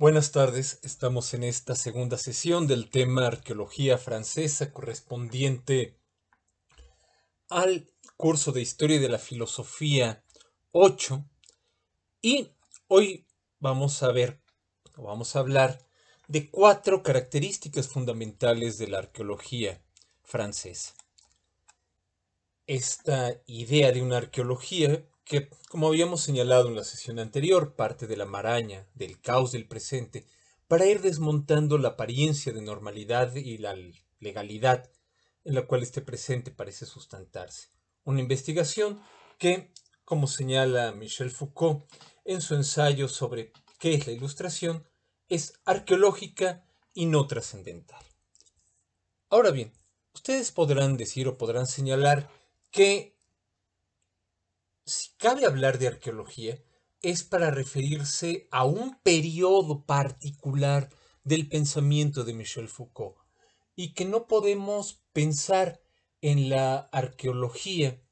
Buenas tardes, estamos en esta segunda sesión del tema Arqueología Francesa correspondiente al curso de Historia de la Filosofía 8 y hoy vamos a ver, vamos a hablar de cuatro características fundamentales de la arqueología francesa. Esta idea de una arqueología que, como habíamos señalado en la sesión anterior, parte de la maraña, del caos del presente, para ir desmontando la apariencia de normalidad y la legalidad en la cual este presente parece sustentarse. Una investigación que, como señala Michel Foucault en su ensayo sobre qué es la ilustración, es arqueológica y no trascendental. Ahora bien, ustedes podrán decir o podrán señalar que si cabe hablar de arqueología, es para referirse a un periodo particular del pensamiento de Michel Foucault y que no podemos pensar en la arqueología,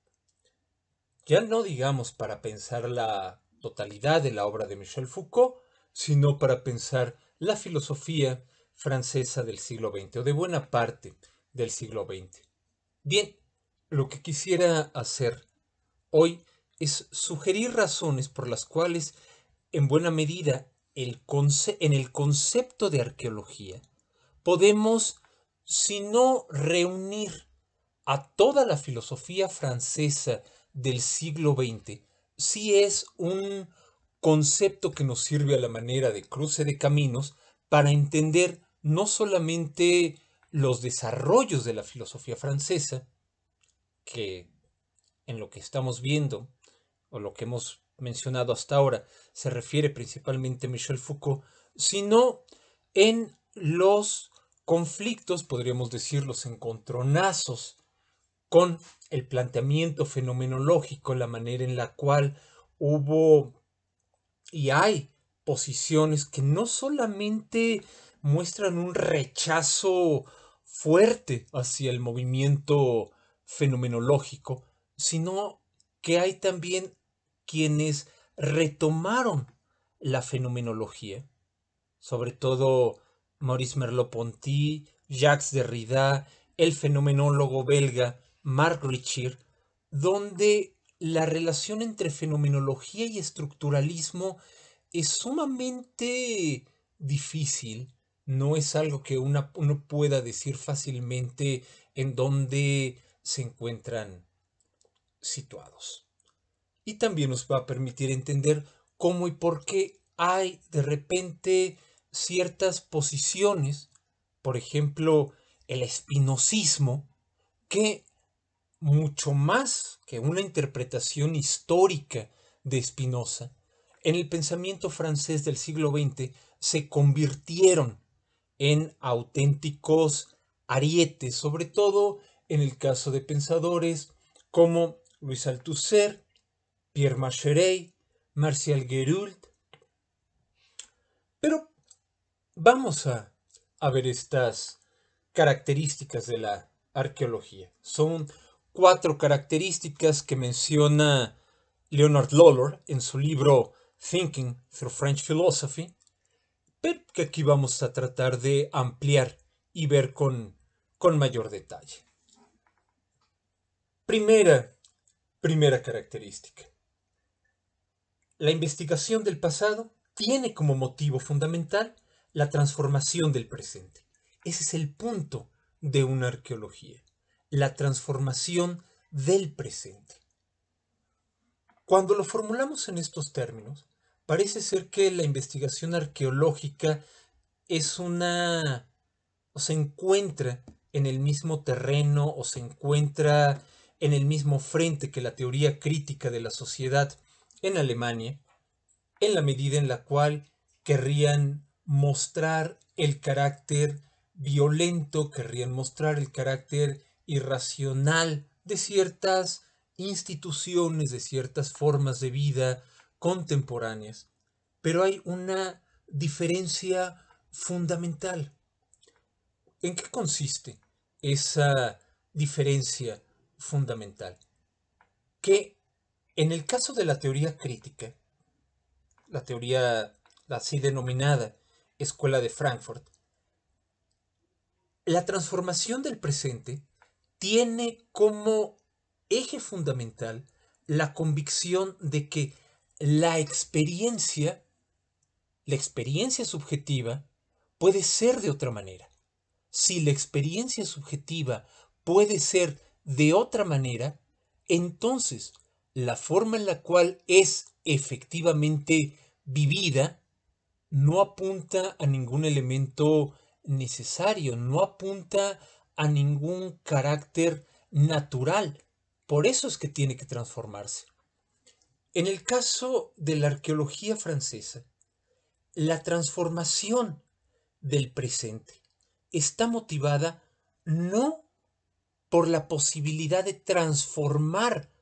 ya no digamos para pensar la totalidad de la obra de Michel Foucault, sino para pensar la filosofía francesa del siglo XX o de buena parte del siglo XX. Bien, lo que quisiera hacer hoy es sugerir razones por las cuales, en buena medida, el en el concepto de arqueología, podemos, si no reunir a toda la filosofía francesa del siglo XX, si es un concepto que nos sirve a la manera de cruce de caminos para entender no solamente los desarrollos de la filosofía francesa, que en lo que estamos viendo o lo que hemos mencionado hasta ahora, se refiere principalmente a Michel Foucault, sino en los conflictos, podríamos decir, los encontronazos con el planteamiento fenomenológico, la manera en la cual hubo y hay posiciones que no solamente muestran un rechazo fuerte hacia el movimiento fenomenológico, sino que hay también quienes retomaron la fenomenología, sobre todo Maurice Merleau-Ponty, Jacques Derrida, el fenomenólogo belga Marc Richir, donde la relación entre fenomenología y estructuralismo es sumamente difícil, no es algo que uno pueda decir fácilmente en dónde se encuentran situados y también nos va a permitir entender cómo y por qué hay de repente ciertas posiciones, por ejemplo, el espinosismo, que mucho más que una interpretación histórica de Spinoza, en el pensamiento francés del siglo XX se convirtieron en auténticos arietes, sobre todo en el caso de pensadores como Luis Althusser, Pierre Macherey, Martial Gerult. Pero vamos a, ver estas características de la arqueología. Son cuatro características que menciona Leonard Lawlor en su libro Thinking Through French Philosophy, pero que aquí vamos a tratar de ampliar y ver con, mayor detalle. Primera característica. La investigación del pasado tiene como motivo fundamental la transformación del presente. Ese es el punto de una arqueología, la transformación del presente. Cuando lo formulamos en estos términos, parece ser que la investigación arqueológica es una o se encuentra en el mismo terreno o se encuentra en el mismo frente que la teoría crítica de la sociedad en Alemania, en la medida en la cual querrían mostrar el carácter violento, querrían mostrar el carácter irracional de ciertas instituciones, de ciertas formas de vida contemporáneas. Pero hay una diferencia fundamental. ¿En qué consiste esa diferencia fundamental? Que en el caso de la teoría crítica, la teoría así denominada Escuela de Frankfurt, la transformación del presente tiene como eje fundamental la convicción de que la experiencia, la experiencia subjetiva, puede ser de otra manera. Si la experiencia subjetiva puede ser de otra manera, entonces la forma en la cual es efectivamente vivida no apunta a ningún elemento necesario, no apunta a ningún carácter natural. Por eso es que tiene que transformarse. En el caso de la arqueología francesa, la transformación del presente está motivada no por la posibilidad de transformar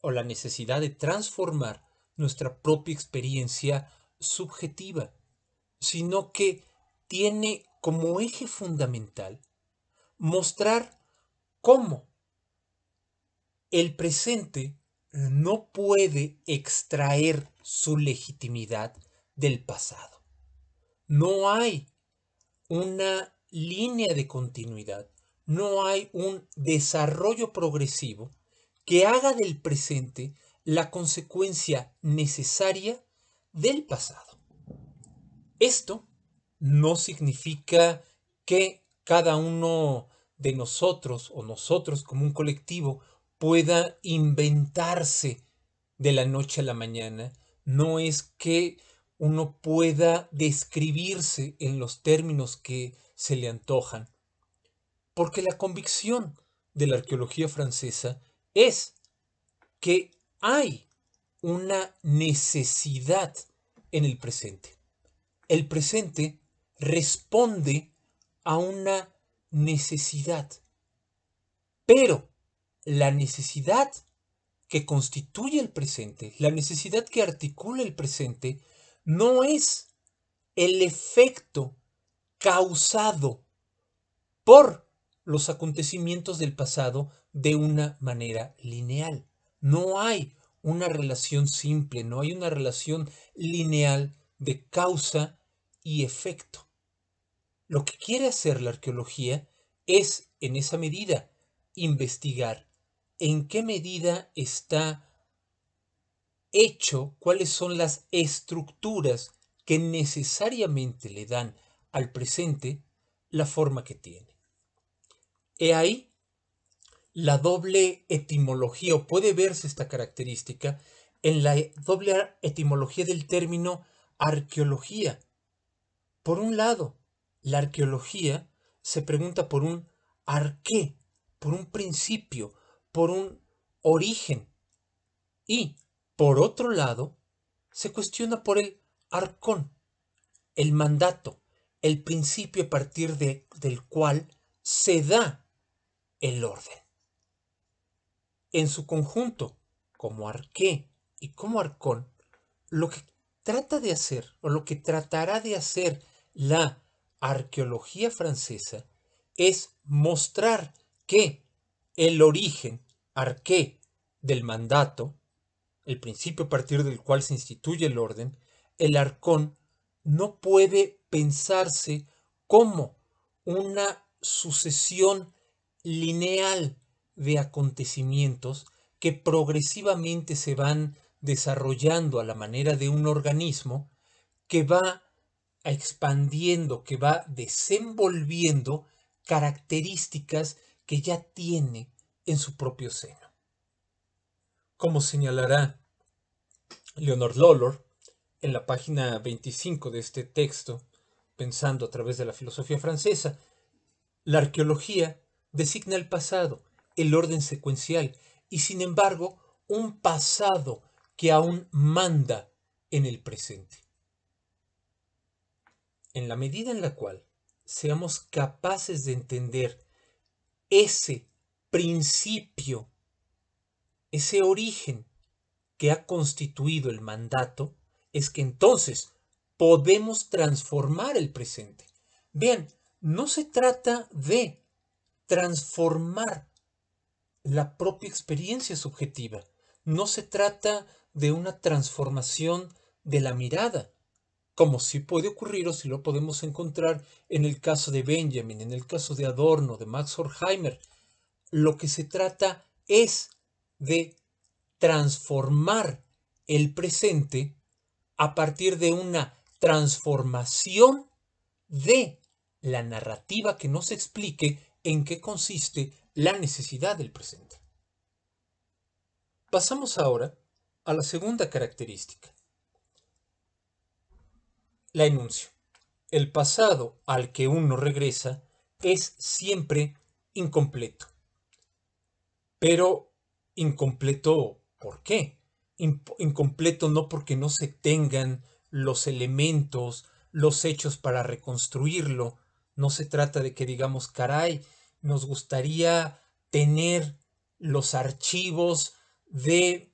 o la necesidad de transformar nuestra propia experiencia subjetiva, sino que tiene como eje fundamental mostrar cómo el presente no puede extraer su legitimidad del pasado. No hay una línea de continuidad, no hay un desarrollo progresivo que haga del presente la consecuencia necesaria del pasado. Esto no significa que cada uno de nosotros o nosotros como un colectivo pueda inventarse de la noche a la mañana. No es que uno pueda describirse en los términos que se le antojan. Porque la convicción de la arqueología francesa es que hay una necesidad en el presente. El presente responde a una necesidad. Pero la necesidad que constituye el presente, la necesidad que articula el presente, no es el efecto causado por los acontecimientos del pasado de una manera lineal. No hay una relación simple, no hay una relación lineal de causa y efecto. Lo que quiere hacer la arqueología es, en esa medida, investigar en qué medida está hecho, cuáles son las estructuras que necesariamente le dan al presente la forma que tiene. He ahí la doble etimología, o puede verse esta característica en la doble etimología del término arqueología. Por un lado, la arqueología se pregunta por un arqué, por un principio, por un origen. Y, por otro lado, se cuestiona por el arcón, el mandato, el principio a partir de, del cual se da el orden. En su conjunto, como arqué y como arcón, lo que trata de hacer, o lo que tratará de hacer la arqueología francesa, es mostrar que el origen, arqué, del mandato, el principio a partir del cual se instituye el orden, el arcón no puede pensarse como una sucesión lineal de acontecimientos que progresivamente se van desarrollando a la manera de un organismo que va expandiendo, que va desenvolviendo características que ya tiene en su propio seno. Como señalará Leonard Lollor en la página 25 de este texto, pensando a través de la filosofía francesa, la arqueología designa el pasado, el orden secuencial, y sin embargo un pasado que aún manda en el presente. En la medida en la cual seamos capaces de entender ese principio, ese origen que ha constituido el mandato, es que entonces podemos transformar el presente. Vean, no se trata de transformar la propia experiencia subjetiva, no se trata de una transformación de la mirada, como sí puede ocurrir o si lo podemos encontrar en el caso de Benjamin, en el caso de Adorno, de Max Horkheimer. Lo que se trata es de transformar el presente a partir de una transformación de la narrativa que nos explique en qué consiste la necesidad del presente. Pasamos ahora a la segunda característica. La enuncio. El pasado al que uno regresa es siempre incompleto. Pero incompleto, ¿por qué? incompleto no porque no se tengan los elementos, los hechos para reconstruirlo. No se trata de que digamos, caray, nos gustaría tener los archivos de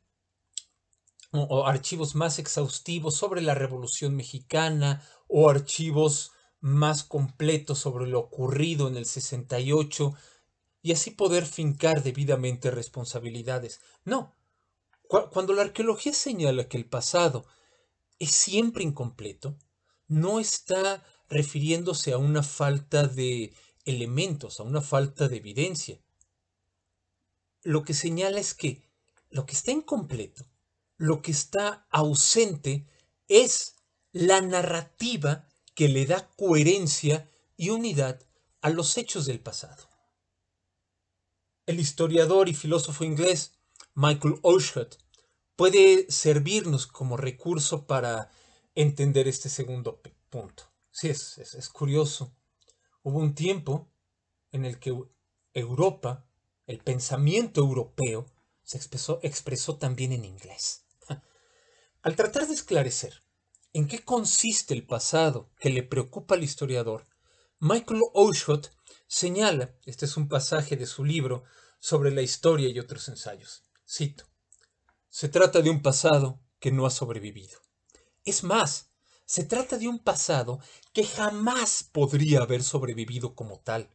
o, archivos más exhaustivos sobre la Revolución Mexicana o archivos más completos sobre lo ocurrido en el 68 y así poder fincar debidamente responsabilidades. No, cuando la arqueología señala que el pasado es siempre incompleto, no está refiriéndose a una falta de elementos, a una falta de evidencia. Lo que señala es que lo que está incompleto, lo que está ausente, es la narrativa que le da coherencia y unidad a los hechos del pasado. El historiador y filósofo inglés Michael Oshut puede servirnos como recurso para entender este segundo punto. Sí, es, es, curioso. Hubo un tiempo en el que Europa, el pensamiento europeo, se expresó, también en inglés. Al tratar de esclarecer en qué consiste el pasado que le preocupa al historiador, Michael Oshut señala, este es un pasaje de su libro sobre la historia y otros ensayos, cito, se trata de un pasado que no ha sobrevivido. Es más, se trata de un pasado que jamás podría haber sobrevivido como tal,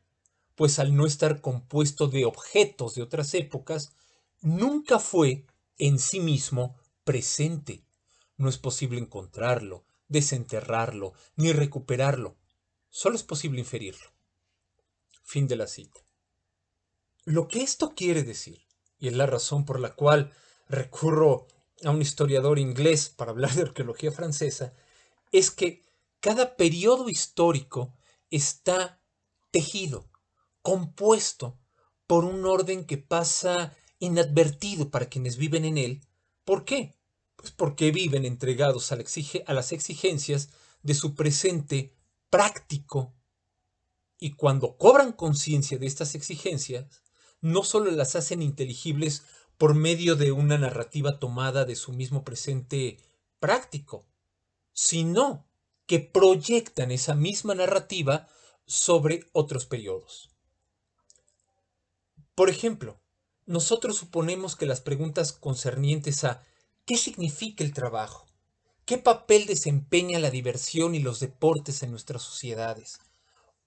pues al no estar compuesto de objetos de otras épocas, nunca fue en sí mismo presente. No es posible encontrarlo, desenterrarlo, ni recuperarlo. Solo es posible inferirlo. Fin de la cita. Lo que esto quiere decir, y es la razón por la cual recurro a un historiador inglés para hablar de arqueología francesa, es que cada periodo histórico está tejido, compuesto por un orden que pasa inadvertido para quienes viven en él. ¿Por qué? Pues porque viven entregados a, a las exigencias de su presente práctico. Y cuando cobran conciencia de estas exigencias, no solo las hacen inteligibles por medio de una narrativa tomada de su mismo presente práctico, sino que proyectan esa misma narrativa sobre otros periodos. Por ejemplo, nosotros suponemos que las preguntas concernientes a ¿qué significa el trabajo? ¿Qué papel desempeña la diversión y los deportes en nuestras sociedades?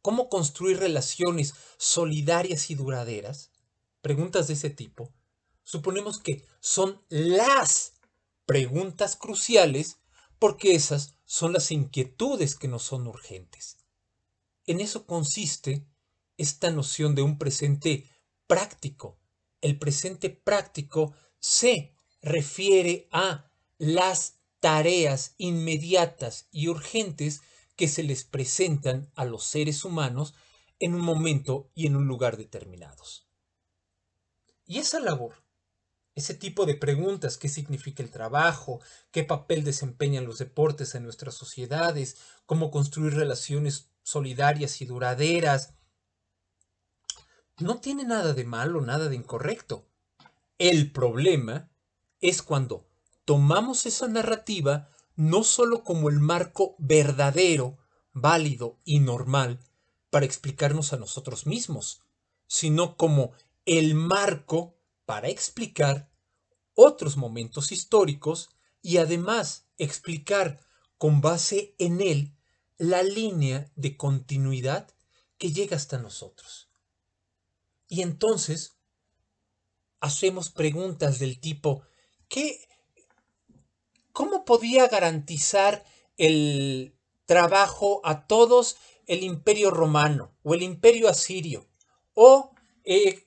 ¿Cómo construir relaciones solidarias y duraderas? Preguntas de ese tipo suponemos que son las preguntas cruciales porque esas son las inquietudes que no son urgentes. En eso consiste esta noción de un presente práctico. El presente práctico se refiere a las tareas inmediatas y urgentes que se les presentan a los seres humanos en un momento y en un lugar determinados. Y esa labor ese tipo de preguntas, qué significa el trabajo, qué papel desempeñan los deportes en nuestras sociedades, cómo construir relaciones solidarias y duraderas, no tiene nada de malo, nada de incorrecto. El problema es cuando tomamos esa narrativa no solo como el marco verdadero, válido y normal para explicarnos a nosotros mismos, sino como el marco para explicar otros momentos históricos y además explicar con base en él la línea de continuidad que llega hasta nosotros. Y entonces hacemos preguntas del tipo, ¿qué, ¿cómo podía garantizar el trabajo a todos el imperio romano o el imperio asirio? ¿O eh,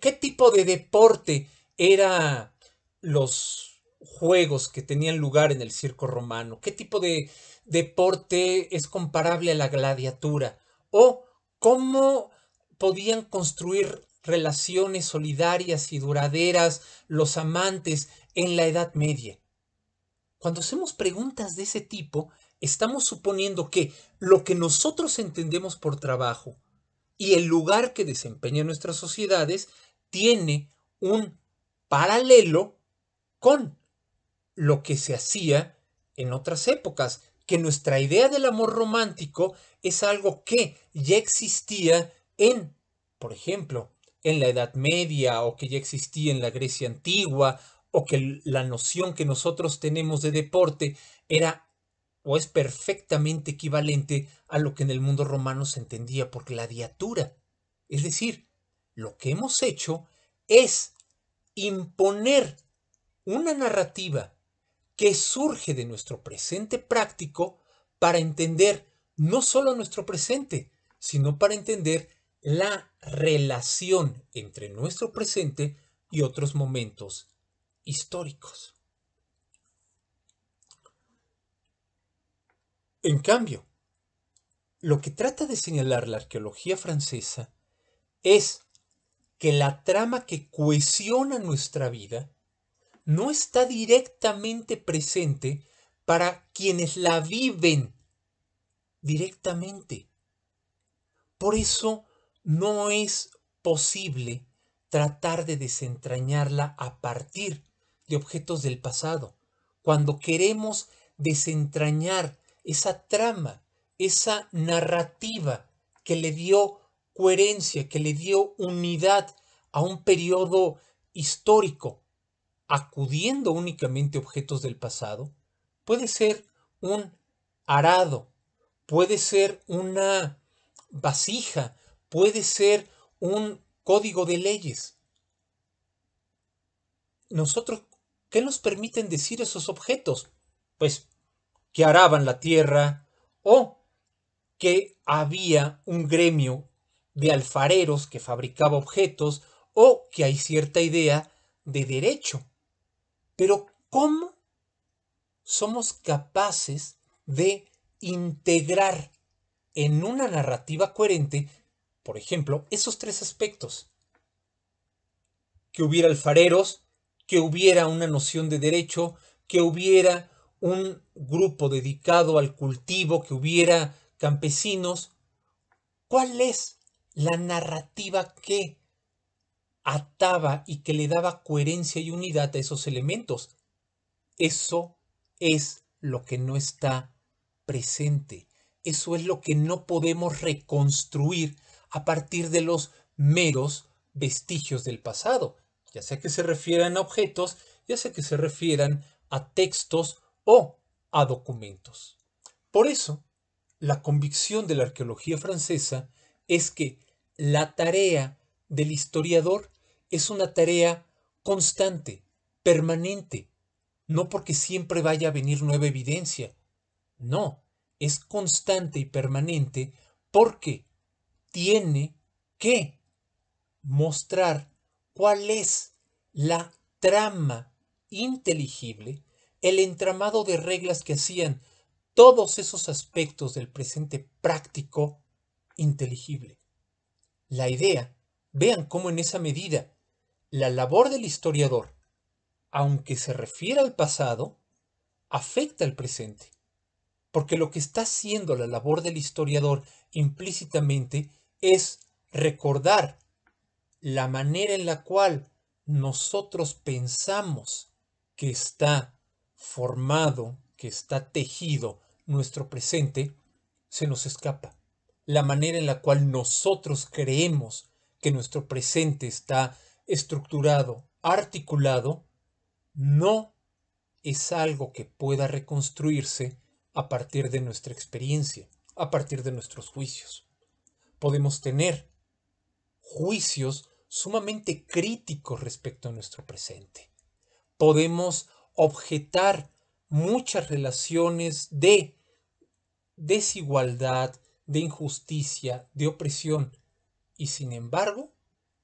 qué tipo de deporte era los juegos que tenían lugar en el circo romano? ¿Qué tipo de deporte es comparable a la gladiatura? ¿O cómo podían construir relaciones solidarias y duraderas los amantes en la Edad Media? Cuando hacemos preguntas de ese tipo, estamos suponiendo que lo que nosotros entendemos por trabajo y el lugar que desempeñan nuestras sociedades tiene un paralelo con lo que se hacía en otras épocas, que nuestra idea del amor romántico es algo que ya existía en, por ejemplo, en la Edad Media o que ya existía en la Grecia antigua o que la noción que nosotros tenemos de deporte era o es perfectamente equivalente a lo que en el mundo romano se entendía por gladiatura. Es decir, lo que hemos hecho es imponer una narrativa que surge de nuestro presente práctico para entender no solo nuestro presente, sino para entender la relación entre nuestro presente y otros momentos históricos. En cambio, lo que trata de señalar la arqueología francesa es que la trama que cohesiona nuestra vida no está directamente presente para quienes la viven directamente. Por eso no es posible tratar de desentrañarla a partir de objetos del pasado. Cuando queremos desentrañar esa trama, esa narrativa que le dio coherencia, que le dio unidad a un periodo histórico, acudiendo únicamente a objetos del pasado, puede ser un arado, puede ser una vasija, puede ser un código de leyes. Nosotros ¿Qué nos permiten decir esos objetos? Pues que araban la tierra o que había un gremio de alfareros que fabricaba objetos o que hay cierta idea de derecho. Pero ¿cómo somos capaces de integrar en una narrativa coherente, por ejemplo, esos tres aspectos? Que hubiera alfareros que hubiera una noción de derecho, que hubiera un grupo dedicado al cultivo, que hubiera campesinos. ¿Cuál es la narrativa que ataba y que le daba coherencia y unidad a esos elementos? Eso es lo que no está presente. Eso es lo que no podemos reconstruir a partir de los meros vestigios del pasado ya sea que se refieran a objetos, ya sea que se refieran a textos o a documentos. Por eso, la convicción de la arqueología francesa es que la tarea del historiador es una tarea constante, permanente, no porque siempre vaya a venir nueva evidencia, no, es constante y permanente porque tiene que mostrar cuál es la trama inteligible, el entramado de reglas que hacían todos esos aspectos del presente práctico inteligible. La idea, vean cómo en esa medida la labor del historiador, aunque se refiera al pasado, afecta al presente. Porque lo que está haciendo la labor del historiador implícitamente es recordar la manera en la cual nosotros pensamos que está formado, que está tejido nuestro presente, se nos escapa. La manera en la cual nosotros creemos que nuestro presente está estructurado, articulado, no es algo que pueda reconstruirse a partir de nuestra experiencia, a partir de nuestros juicios. Podemos tener juicios sumamente críticos respecto a nuestro presente. Podemos objetar muchas relaciones de desigualdad, de injusticia, de opresión. Y sin embargo,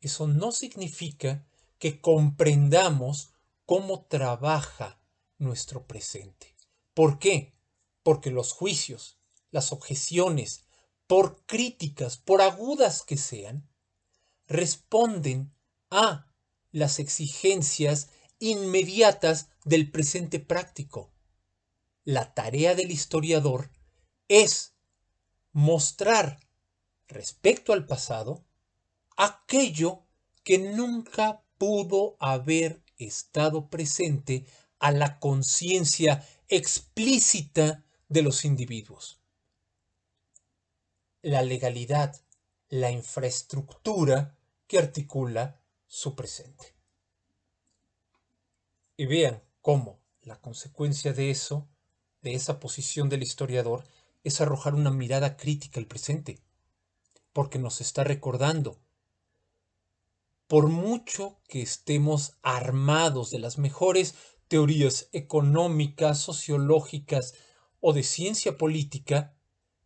eso no significa que comprendamos cómo trabaja nuestro presente. ¿Por qué? Porque los juicios, las objeciones, por críticas, por agudas que sean, responden a las exigencias inmediatas del presente práctico. La tarea del historiador es mostrar respecto al pasado aquello que nunca pudo haber estado presente a la conciencia explícita de los individuos. La legalidad, la infraestructura que articula su presente. Y vean cómo. La consecuencia de eso, de esa posición del historiador, es arrojar una mirada crítica al presente, porque nos está recordando, por mucho que estemos armados de las mejores teorías económicas, sociológicas o de ciencia política,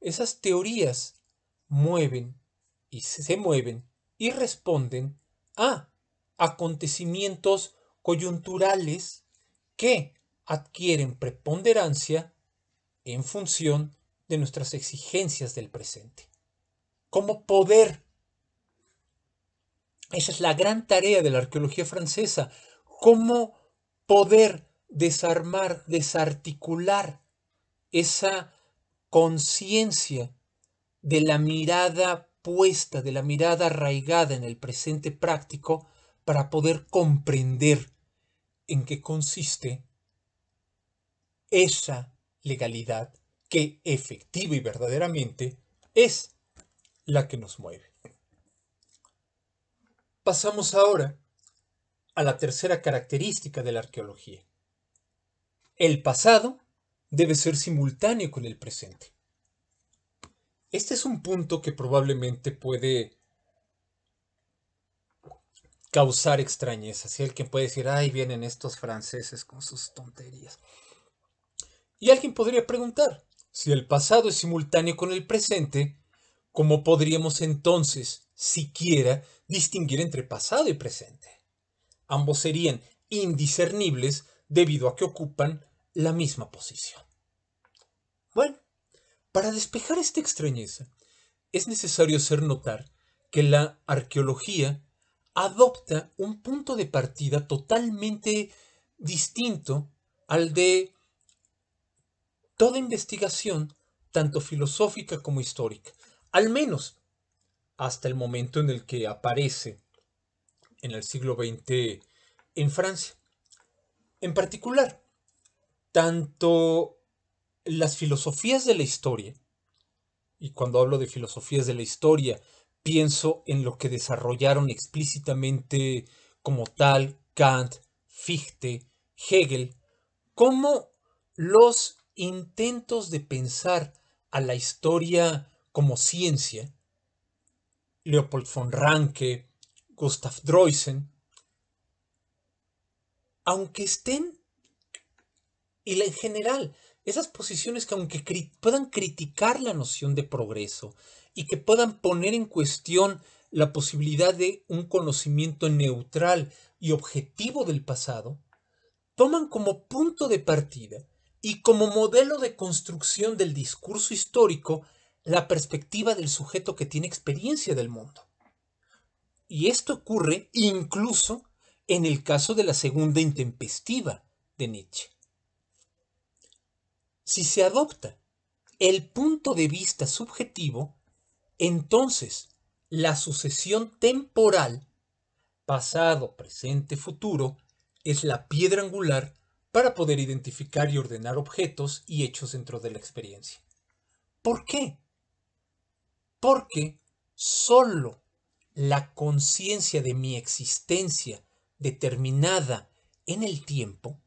esas teorías mueven y se mueven y responden a acontecimientos coyunturales que adquieren preponderancia en función de nuestras exigencias del presente. Como poder. Esa es la gran tarea de la arqueología francesa. Cómo poder desarmar, desarticular esa conciencia de la mirada puesta, de la mirada arraigada en el presente práctico para poder comprender en qué consiste esa legalidad que efectiva y verdaderamente es la que nos mueve. Pasamos ahora a la tercera característica de la arqueología. El pasado debe ser simultáneo con el presente. Este es un punto que probablemente puede causar extrañeza. Si alguien puede decir, ay, vienen estos franceses con sus tonterías. Y alguien podría preguntar, si el pasado es simultáneo con el presente, ¿cómo podríamos entonces siquiera distinguir entre pasado y presente? Ambos serían indiscernibles debido a que ocupan la misma posición. Bueno, para despejar esta extrañeza, es necesario hacer notar que la arqueología adopta un punto de partida totalmente distinto al de toda investigación, tanto filosófica como histórica, al menos hasta el momento en el que aparece en el siglo XX en Francia. En particular, tanto las filosofías de la historia, y cuando hablo de filosofías de la historia, pienso en lo que desarrollaron explícitamente como tal Kant, Fichte, Hegel, como los intentos de pensar a la historia como ciencia, Leopold von Ranke, Gustav Droysen, aunque estén, y en general, esas posiciones que aunque puedan criticar la noción de progreso y que puedan poner en cuestión la posibilidad de un conocimiento neutral y objetivo del pasado, toman como punto de partida y como modelo de construcción del discurso histórico la perspectiva del sujeto que tiene experiencia del mundo. Y esto ocurre incluso en el caso de la segunda intempestiva de Nietzsche. Si se adopta el punto de vista subjetivo, entonces la sucesión temporal, pasado, presente, futuro, es la piedra angular para poder identificar y ordenar objetos y hechos dentro de la experiencia. ¿Por qué? Porque solo la conciencia de mi existencia determinada en el tiempo,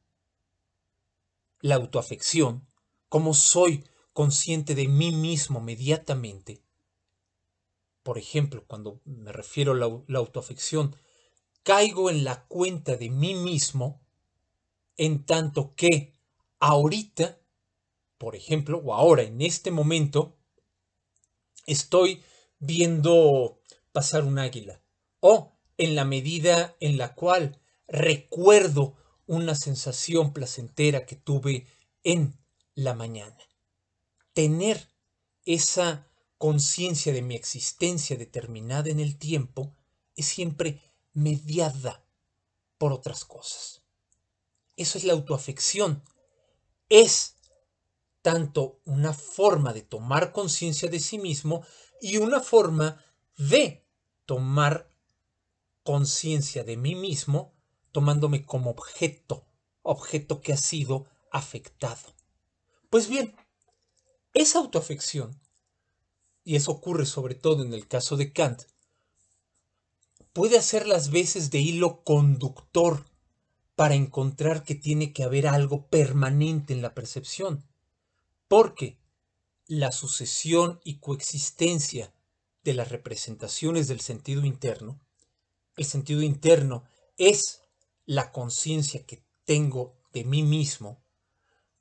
la autoafección, como soy consciente de mí mismo mediatamente. Por ejemplo, cuando me refiero a la, autoafección, caigo en la cuenta de mí mismo en tanto que ahorita por ejemplo, o ahora en este momento, estoy viendo pasar un águila, o en la medida en la cual recuerdo una sensación placentera que tuve en la mañana. Tener esa conciencia de mi existencia determinada en el tiempo es siempre mediada por otras cosas. Eso es la autoafección. Es tanto una forma de tomar conciencia de sí mismo y una forma de tomar conciencia de mí mismo tomándome como objeto, objeto que ha sido afectado. Pues bien, esa autoafección, y eso ocurre sobre todo en el caso de Kant, puede hacer las veces de hilo conductor para encontrar que tiene que haber algo permanente en la percepción, porque la sucesión y coexistencia de las representaciones del sentido interno, el sentido interno es la conciencia que tengo de mí mismo,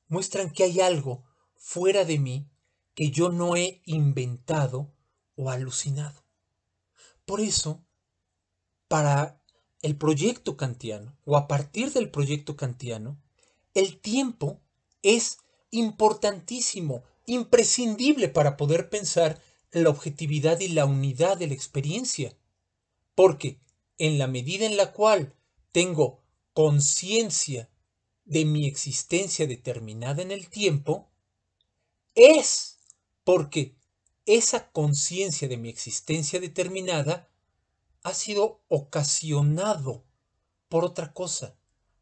muestran que hay algo fuera de mí que yo no he inventado o alucinado. Por eso, para el proyecto kantiano, o a partir del proyecto kantiano, el tiempo es importantísimo, imprescindible para poder pensar la objetividad y la unidad de la experiencia. Porque en la medida en la cual tengo conciencia de mi existencia determinada en el tiempo, es porque esa conciencia de mi existencia determinada ha sido ocasionado por otra cosa,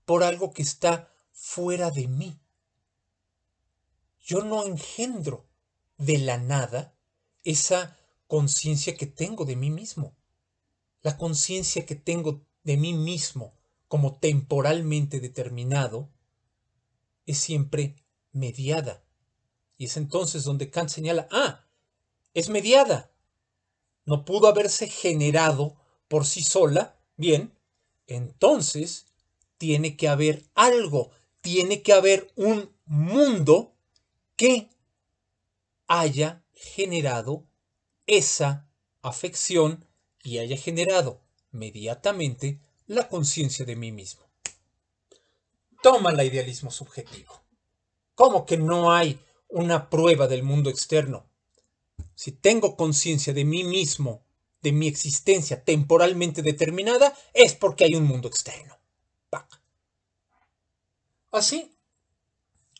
por algo que está fuera de mí. Yo no engendro de la nada esa conciencia que tengo de mí mismo. La conciencia que tengo de mí mismo como temporalmente determinado es siempre mediada. Y es entonces donde Kant señala, ah, es mediada. No pudo haberse generado por sí sola. Bien, entonces tiene que haber algo, tiene que haber un mundo que haya generado esa afección y haya generado inmediatamente la conciencia de mí mismo. Toma el idealismo subjetivo. ¿Cómo que no hay una prueba del mundo externo? Si tengo conciencia de mí mismo, de mi existencia temporalmente determinada, es porque hay un mundo externo. Así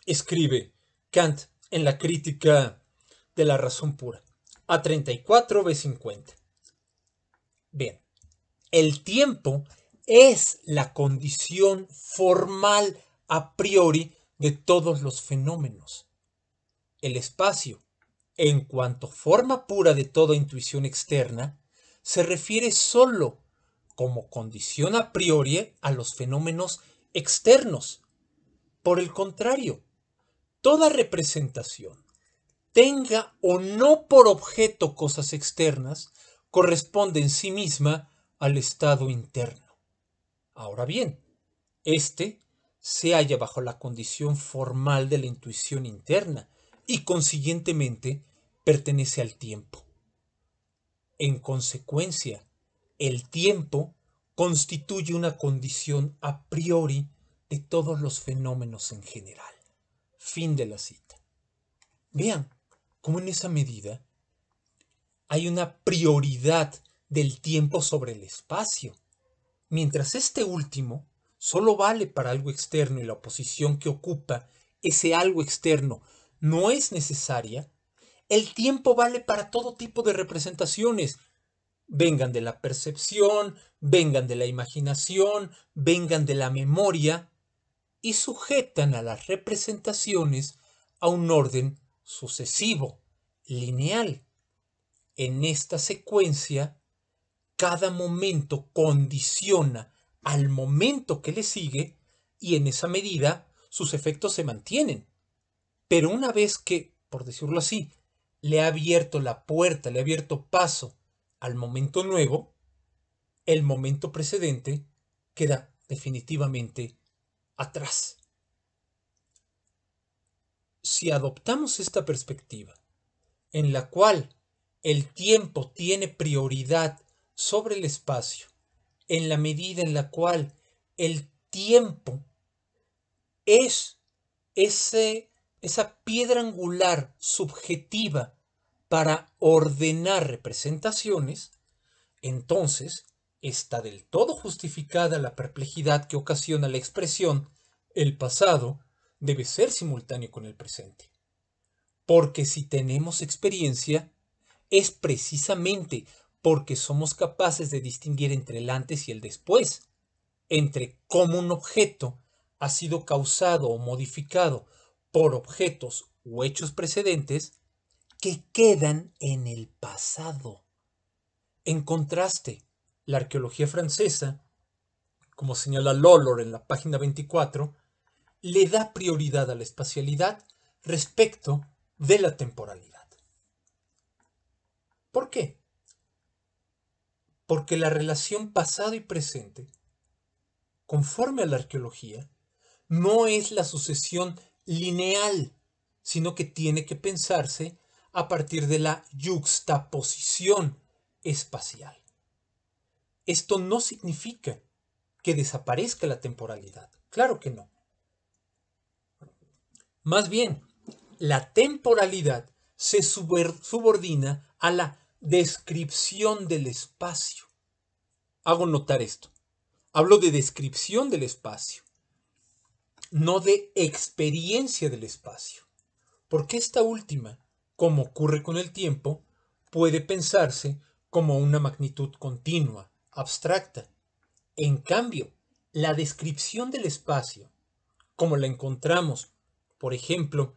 escribe Kant en la crítica de la razón pura, A34 B50. Bien, el tiempo es la condición formal a priori de todos los fenómenos. El espacio, en cuanto forma pura de toda intuición externa, se refiere sólo como condición a priori a los fenómenos externos. Por el contrario, toda representación, tenga o no por objeto cosas externas, corresponde en sí misma al estado interno. Ahora bien, este se halla bajo la condición formal de la intuición interna y consiguientemente pertenece al tiempo. En consecuencia, el tiempo constituye una condición a priori de todos los fenómenos en general. Fin de la cita. Vean cómo en esa medida hay una prioridad del tiempo sobre el espacio mientras este último solo vale para algo externo y la oposición que ocupa ese algo externo no es necesaria, el tiempo vale para todo tipo de representaciones, vengan de la percepción, vengan de la imaginación, vengan de la memoria, y sujetan a las representaciones a un orden sucesivo, lineal. En esta secuencia cada momento condiciona al momento que le sigue y en esa medida sus efectos se mantienen. Pero una vez que, por decirlo así, le ha abierto la puerta, le ha abierto paso al momento nuevo, el momento precedente queda definitivamente atrás. si adoptamos esta perspectiva, en la cual el tiempo tiene prioridad sobre el espacio, en la medida en la cual el tiempo es ese, esa piedra angular subjetiva para ordenar representaciones, entonces está del todo justificada la perplejidad que ocasiona la expresión el pasado debe ser simultáneo con el presente. Porque si tenemos experiencia, es precisamente porque somos capaces de distinguir entre el antes y el después, entre cómo un objeto ha sido causado o modificado por objetos o hechos precedentes que quedan en el pasado. En contraste, la arqueología francesa, como señala Lollor en la página 24, le da prioridad a la espacialidad respecto de la temporalidad. ¿Por qué? Porque la relación pasado y presente, conforme a la arqueología, no es la sucesión lineal, sino que tiene que pensarse a partir de la yuxtaposición espacial. Esto no significa que desaparezca la temporalidad, claro que no. Más bien, la temporalidad se subordina a la descripción del espacio. Hago notar esto. Hablo de descripción del espacio, no de experiencia del espacio. Porque esta última, como ocurre con el tiempo, puede pensarse como una magnitud continua, abstracta. En cambio, la descripción del espacio, como la encontramos por ejemplo,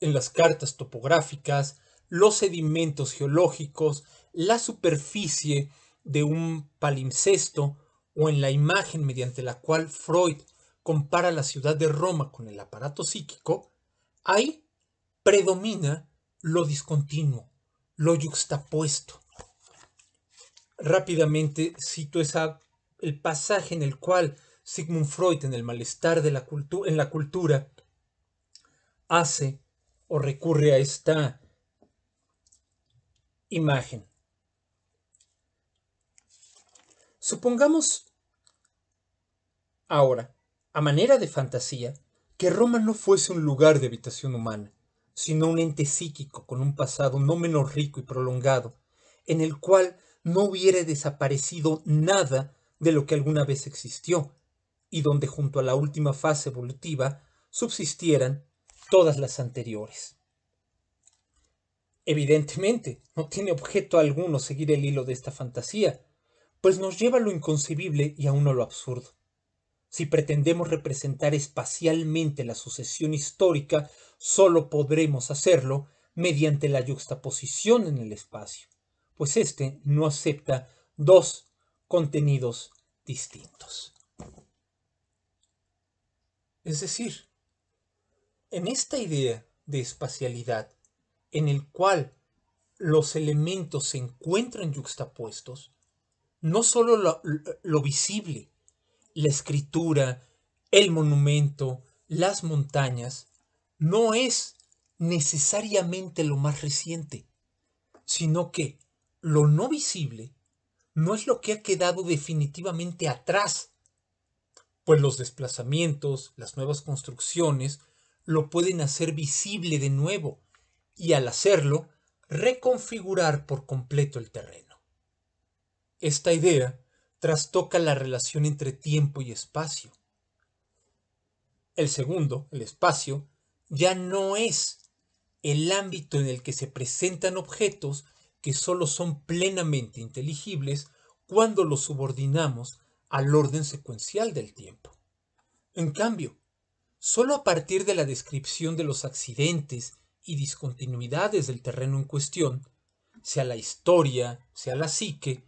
en las cartas topográficas, los sedimentos geológicos, la superficie de un palimpsesto o en la imagen mediante la cual Freud compara la ciudad de Roma con el aparato psíquico, ahí predomina lo discontinuo, lo yuxtapuesto. Rápidamente cito el pasaje en el cual Sigmund Freud en el malestar de la en la cultura hace o recurre a esta imagen. Supongamos ahora, a manera de fantasía, que Roma no fuese un lugar de habitación humana, sino un ente psíquico con un pasado no menos rico y prolongado, en el cual no hubiera desaparecido nada de lo que alguna vez existió, y donde junto a la última fase evolutiva subsistieran todas las anteriores. Evidentemente, no tiene objeto alguno seguir el hilo de esta fantasía, pues nos lleva a lo inconcebible y aún a lo absurdo. Si pretendemos representar espacialmente la sucesión histórica, solo podremos hacerlo mediante la yuxtaposición en el espacio, pues éste no acepta dos contenidos distintos. Es decir, en esta idea de espacialidad, en el cual los elementos se encuentran yuxtapuestos, no solo lo, lo, visible, la escritura, el monumento, las montañas, no es necesariamente lo más reciente, sino que lo no visible no es lo que ha quedado definitivamente atrás, pues los desplazamientos, las nuevas construcciones, lo pueden hacer visible de nuevo y al hacerlo, reconfigurar por completo el terreno. Esta idea trastoca la relación entre tiempo y espacio. El segundo, el espacio, ya no es el ámbito en el que se presentan objetos que solo son plenamente inteligibles cuando los subordinamos al orden secuencial del tiempo. En cambio, Solo a partir de la descripción de los accidentes y discontinuidades del terreno en cuestión, sea la historia, sea la psique,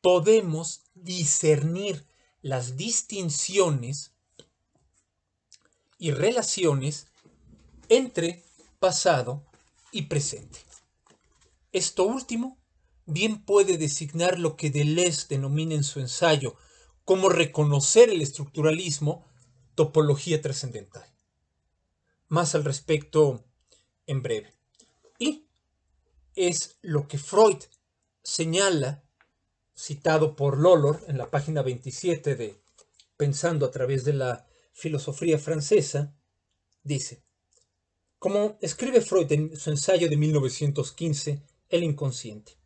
podemos discernir las distinciones y relaciones entre pasado y presente. Esto último bien puede designar lo que Deleuze denomina en su ensayo como reconocer el estructuralismo topología trascendental. Más al respecto en breve. Y es lo que Freud señala, citado por Lollor en la página 27 de Pensando a través de la filosofía francesa, dice, como escribe Freud en su ensayo de 1915, El inconsciente,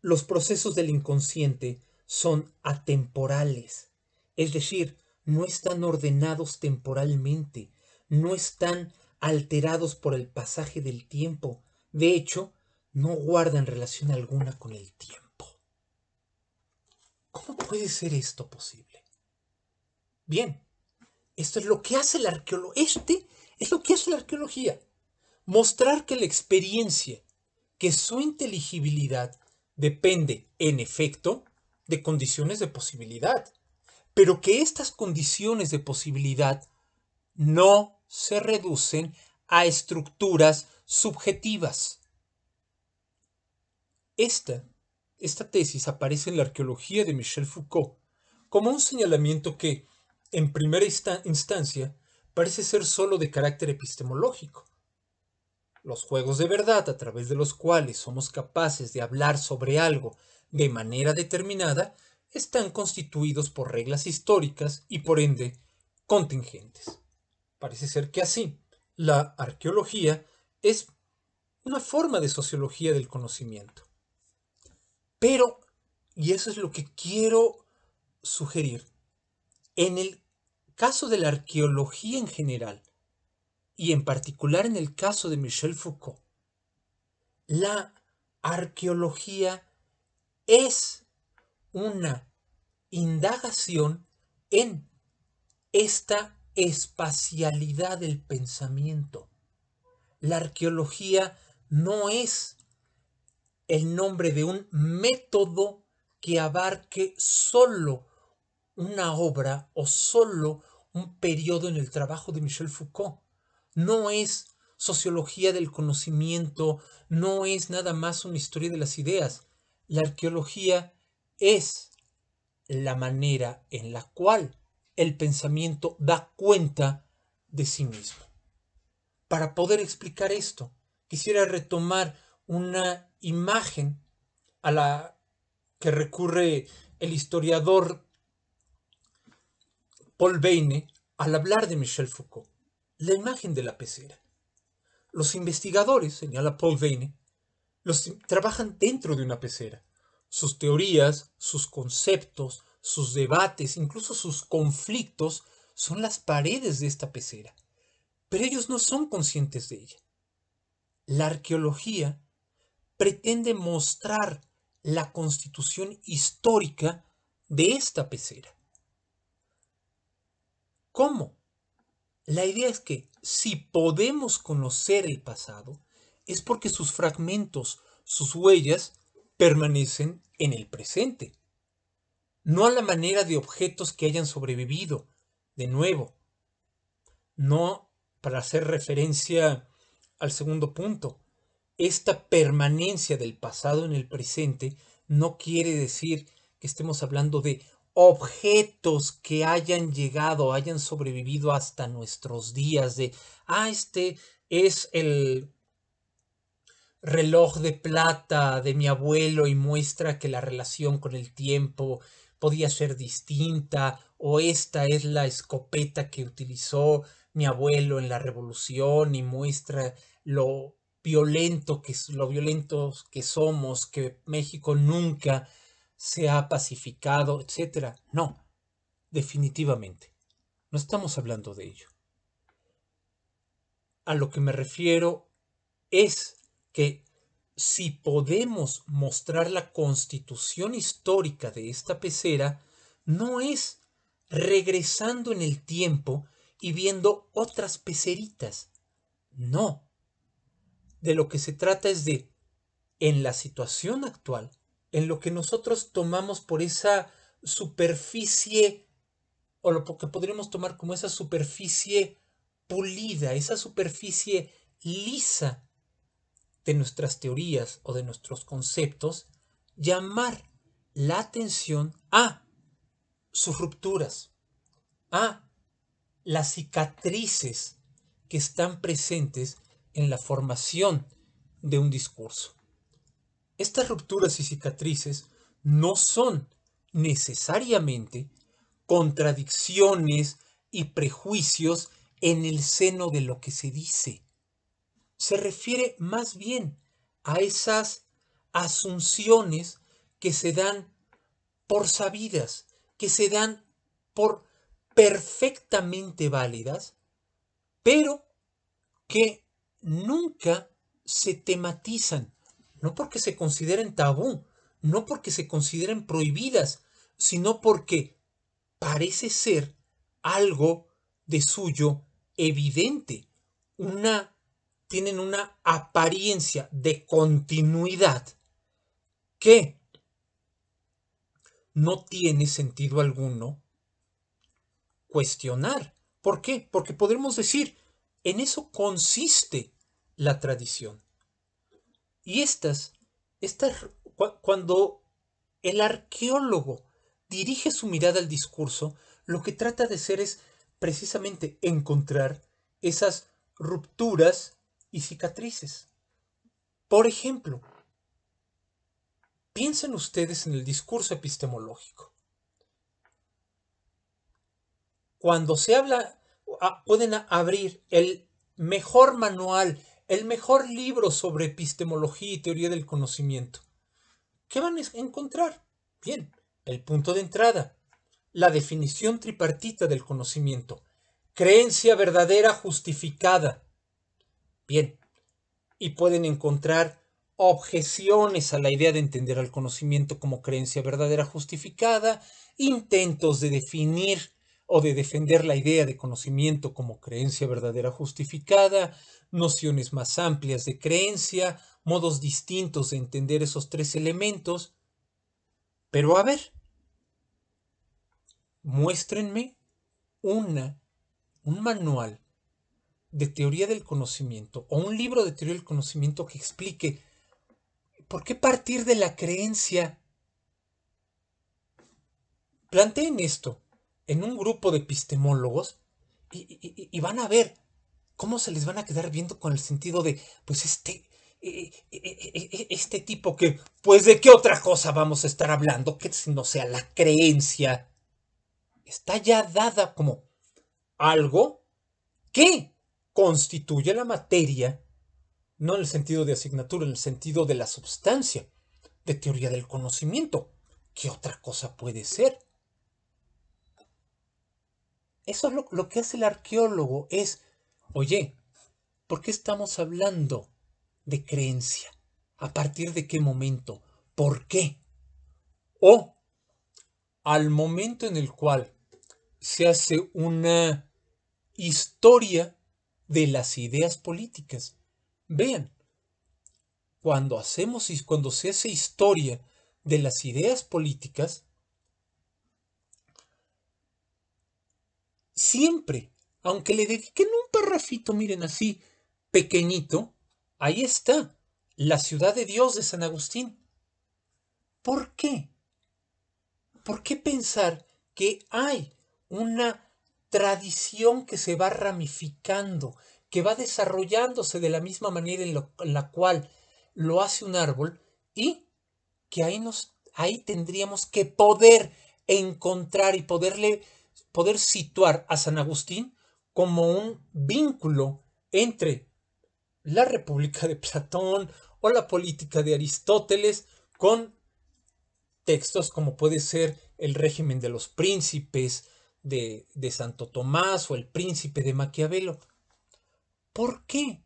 los procesos del inconsciente son atemporales, es decir, no están ordenados temporalmente, no están alterados por el pasaje del tiempo, de hecho, no guardan relación alguna con el tiempo. ¿Cómo puede ser esto posible? Bien, esto es lo que hace la arqueología. Este es lo que hace la arqueología. Mostrar que la experiencia, que su inteligibilidad depende, en efecto, de condiciones de posibilidad, pero que estas condiciones de posibilidad no se reducen a estructuras subjetivas. Esta, esta tesis aparece en la arqueología de Michel Foucault como un señalamiento que, en primera instancia, parece ser sólo de carácter epistemológico. Los juegos de verdad a través de los cuales somos capaces de hablar sobre algo de manera determinada están constituidos por reglas históricas y por ende contingentes. Parece ser que así, la arqueología es una forma de sociología del conocimiento. Pero, y eso es lo que quiero sugerir, en el caso de la arqueología en general, y en particular en el caso de Michel Foucault, la arqueología es una indagación en esta espacialidad del pensamiento. La arqueología no es el nombre de un método que abarque solo una obra o solo un periodo en el trabajo de Michel Foucault. No es sociología del conocimiento, no es nada más una historia de las ideas. La arqueología es la manera en la cual el pensamiento da cuenta de sí mismo. Para poder explicar esto, quisiera retomar una imagen a la que recurre el historiador Paul Beine al hablar de Michel Foucault, la imagen de la pecera. Los investigadores, señala Paul Beine, los trabajan dentro de una pecera. Sus teorías, sus conceptos, sus debates, incluso sus conflictos, son las paredes de esta pecera. Pero ellos no son conscientes de ella. La arqueología pretende mostrar la constitución histórica de esta pecera. ¿Cómo? La idea es que si podemos conocer el pasado, es porque sus fragmentos, sus huellas, permanecen en el presente no a la manera de objetos que hayan sobrevivido, de nuevo, no para hacer referencia al segundo punto. Esta permanencia del pasado en el presente no quiere decir que estemos hablando de objetos que hayan llegado, hayan sobrevivido hasta nuestros días, de, ah, este es el reloj de plata de mi abuelo y muestra que la relación con el tiempo podía ser distinta o esta es la escopeta que utilizó mi abuelo en la revolución y muestra lo violento que lo violentos que somos, que México nunca se ha pacificado, etcétera. No, definitivamente. No estamos hablando de ello. A lo que me refiero es que si podemos mostrar la constitución histórica de esta pecera, no es regresando en el tiempo y viendo otras peceritas. No. De lo que se trata es de, en la situación actual, en lo que nosotros tomamos por esa superficie, o lo que podríamos tomar como esa superficie pulida, esa superficie lisa de nuestras teorías o de nuestros conceptos, llamar la atención a sus rupturas, a las cicatrices que están presentes en la formación de un discurso. Estas rupturas y cicatrices no son necesariamente contradicciones y prejuicios en el seno de lo que se dice. Se refiere más bien a esas asunciones que se dan por sabidas, que se dan por perfectamente válidas, pero que nunca se tematizan, no porque se consideren tabú, no porque se consideren prohibidas, sino porque parece ser algo de suyo evidente, una tienen una apariencia de continuidad que no tiene sentido alguno cuestionar. ¿Por qué? Porque podemos decir, en eso consiste la tradición. Y estas, estas cuando el arqueólogo dirige su mirada al discurso, lo que trata de hacer es precisamente encontrar esas rupturas y cicatrices. Por ejemplo, piensen ustedes en el discurso epistemológico. Cuando se habla, pueden abrir el mejor manual, el mejor libro sobre epistemología y teoría del conocimiento. ¿Qué van a encontrar? Bien, el punto de entrada, la definición tripartita del conocimiento, creencia verdadera justificada. Bien, y pueden encontrar objeciones a la idea de entender al conocimiento como creencia verdadera justificada, intentos de definir o de defender la idea de conocimiento como creencia verdadera justificada, nociones más amplias de creencia, modos distintos de entender esos tres elementos. Pero a ver, muéstrenme una, un manual de teoría del conocimiento o un libro de teoría del conocimiento que explique por qué partir de la creencia. Planteen esto en un grupo de epistemólogos y, van a ver cómo se les van a quedar viendo con el sentido de, pues este, e, e, e, este tipo que, pues de qué otra cosa vamos a estar hablando que no sea la creencia, está ya dada como algo que constituye la materia, no en el sentido de asignatura, en el sentido de la substancia, de teoría del conocimiento. ¿Qué otra cosa puede ser? Eso es lo, que hace el arqueólogo, es, oye, ¿por qué estamos hablando de creencia? ¿A partir de qué momento? ¿Por qué? O al momento en el cual se hace una historia de las ideas políticas. Vean, cuando hacemos cuando se hace historia de las ideas políticas, siempre, aunque le dediquen un parrafito, miren así, pequeñito, ahí está, la ciudad de Dios de San Agustín. ¿Por qué? ¿Por qué pensar que hay una tradición que se va ramificando, que va desarrollándose de la misma manera en, en la cual lo hace un árbol y que ahí nos ahí tendríamos que poder encontrar y poderle poder situar a San Agustín como un vínculo entre la República de Platón o la política de Aristóteles con textos como puede ser el régimen de los príncipes de, de Santo Tomás o el príncipe de Maquiavelo. ¿Por qué?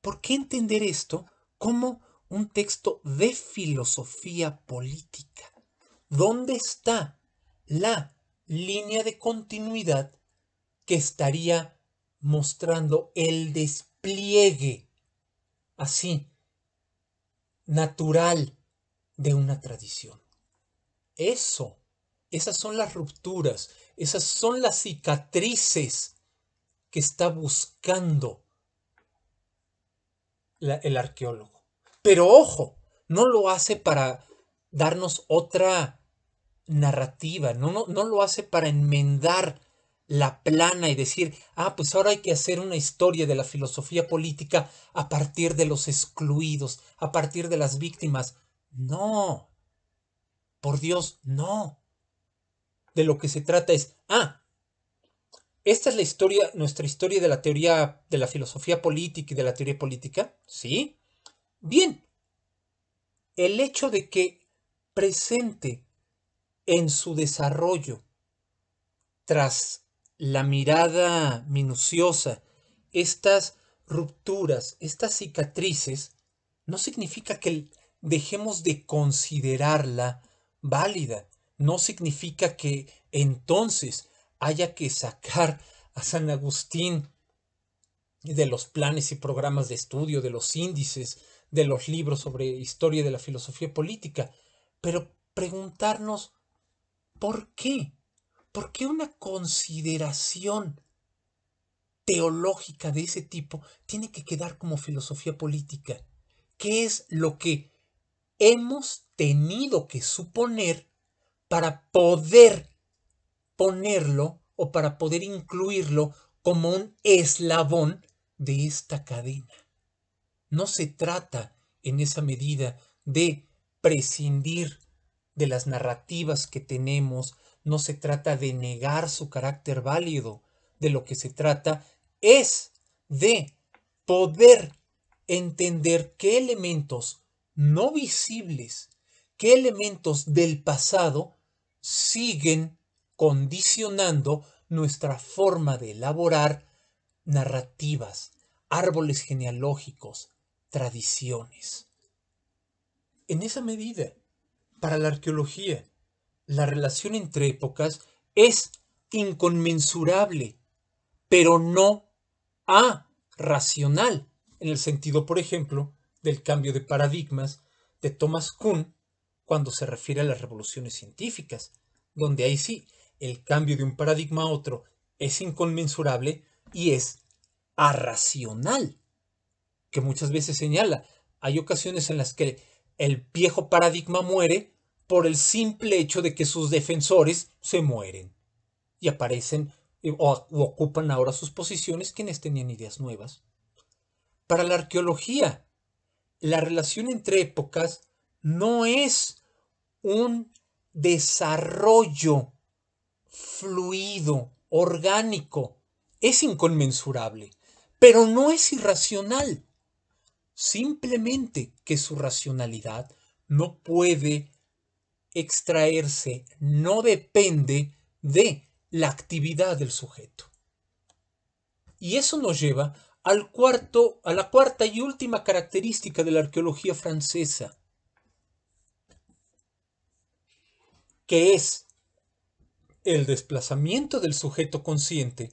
¿Por qué entender esto como un texto de filosofía política? ¿Dónde está la línea de continuidad que estaría mostrando el despliegue así natural de una tradición. Eso, esas son las rupturas, esas son las cicatrices que está buscando el arqueólogo. Pero ojo, no lo hace para darnos otra narrativa, no, no, no lo hace para enmendar la plana y decir, ah, pues ahora hay que hacer una historia de la filosofía política a partir de los excluidos, a partir de las víctimas. No. Por Dios, no. De lo que se trata es, ah, esta es la historia, nuestra historia de la teoría de la filosofía política y de la teoría política, ¿sí? Bien. El hecho de que presente en su desarrollo. Tras la mirada minuciosa, estas rupturas, estas cicatrices, no significa que dejemos de considerarla válida, no significa que entonces haya que sacar a San Agustín de los planes y programas de estudio, de los índices, de los libros sobre historia de la filosofía política, pero preguntarnos ¿por qué? ¿Por qué una consideración teológica de ese tipo tiene que quedar como filosofía política? ¿Qué es lo que hemos tenido que suponer para poder ponerlo o para poder incluirlo como un eslabón de esta cadena? No se trata en esa medida de prescindir de las narrativas que tenemos, no se trata de negar su carácter válido, de lo que se trata es de poder entender qué elementos no visibles, qué elementos del pasado siguen condicionando nuestra forma de elaborar narrativas, árboles genealógicos, tradiciones. En esa medida, para la arqueología, la relación entre épocas es inconmensurable, pero no a racional, en el sentido, por ejemplo, del cambio de paradigmas de Thomas Kuhn cuando se refiere a las revoluciones científicas, donde ahí sí, el cambio de un paradigma a otro es inconmensurable y es arracional, que muchas veces señala, hay ocasiones en las que el viejo paradigma muere por el simple hecho de que sus defensores se mueren y aparecen eh, o, ocupan ahora sus posiciones quienes tenían ideas nuevas. Para la arqueología, la relación entre épocas no es un desarrollo fluido, orgánico, es inconmensurable, pero no es irracional. Simplemente que su racionalidad no puede extraerse no depende de la actividad del sujeto. Y eso nos lleva al cuarto, a la cuarta y última característica de la arqueología francesa, que es el desplazamiento del sujeto consciente,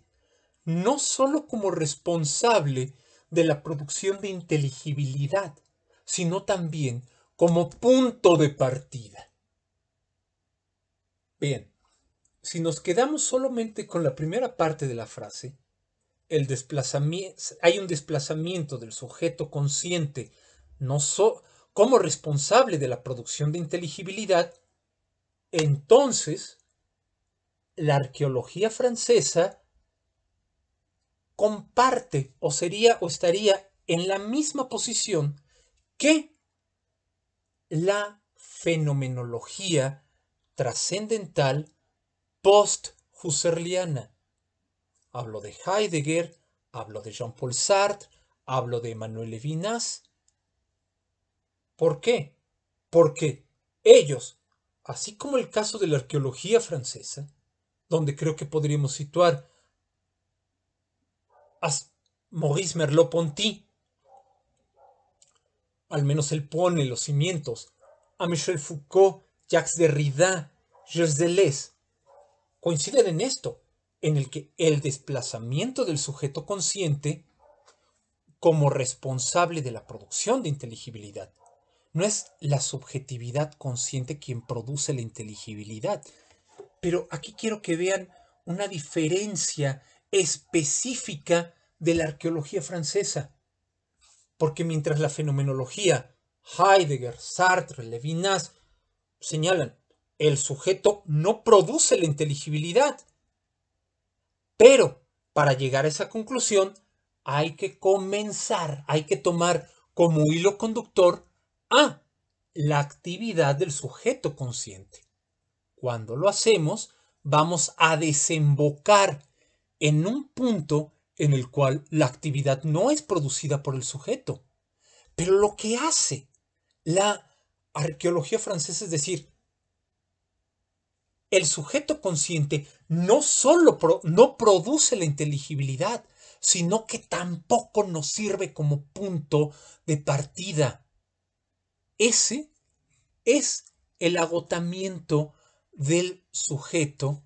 no sólo como responsable de la producción de inteligibilidad, sino también como punto de partida. Bien, si nos quedamos solamente con la primera parte de la frase, el hay un desplazamiento del sujeto consciente no como responsable de la producción de inteligibilidad, entonces la arqueología francesa comparte o sería o estaría en la misma posición que la fenomenología trascendental post-husserliana. Hablo de Heidegger, hablo de Jean-Paul Sartre, hablo de Emmanuel Levinas. ¿Por qué? Porque ellos, así como el caso de la arqueología francesa, donde creo que podríamos situar Maurice Merleau-Ponty, al menos él pone los cimientos, a Michel Foucault Jacques Derrida, Gilles Deleuze, coinciden en esto, en el que el desplazamiento del sujeto consciente como responsable de la producción de inteligibilidad. No es la subjetividad consciente quien produce la inteligibilidad. Pero aquí quiero que vean una diferencia específica de la arqueología francesa. Porque mientras la fenomenología, Heidegger, Sartre, Levinas, señalan, el sujeto no produce la inteligibilidad. Pero para llegar a esa conclusión hay que comenzar, hay que tomar como hilo conductor a la actividad del sujeto consciente. Cuando lo hacemos, vamos a desembocar en un punto en el cual la actividad no es producida por el sujeto. Pero lo que hace la arqueología francesa es decir, el sujeto consciente no solo no produce la inteligibilidad, sino que tampoco nos sirve como punto de partida. Ese es el agotamiento del sujeto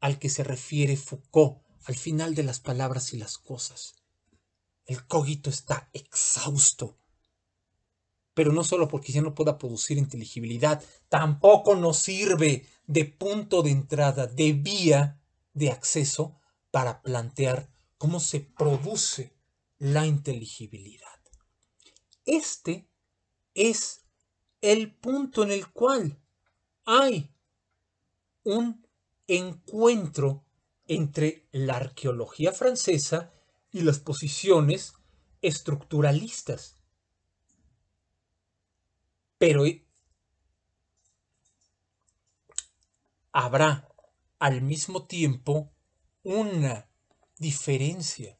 al que se refiere Foucault al final de las palabras y las cosas. El cogito está exhausto. Pero no solo porque ya no pueda producir inteligibilidad, tampoco nos sirve de punto de entrada, de vía de acceso para plantear cómo se produce la inteligibilidad. Este es el punto en el cual hay un encuentro entre la arqueología francesa y las posiciones estructuralistas. Pero habrá al mismo tiempo una diferencia,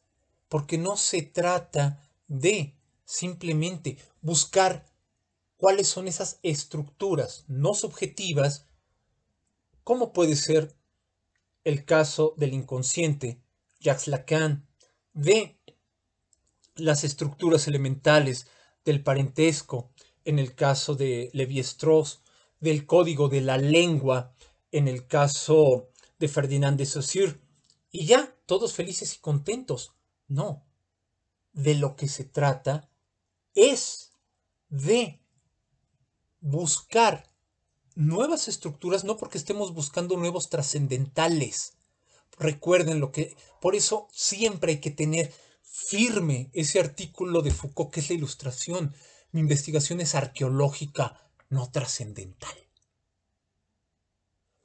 porque no se trata de simplemente buscar cuáles son esas estructuras no subjetivas, como puede ser el caso del inconsciente, Jacques Lacan, de las estructuras elementales del parentesco, en el caso de Levi-Strauss, del código de la lengua, en el caso de Ferdinand de Saussure, y ya, todos felices y contentos. No, de lo que se trata es de buscar nuevas estructuras, no porque estemos buscando nuevos trascendentales. Recuerden lo que, por eso siempre hay que tener firme ese artículo de Foucault que es la ilustración. Mi investigación es arqueológica, no trascendental.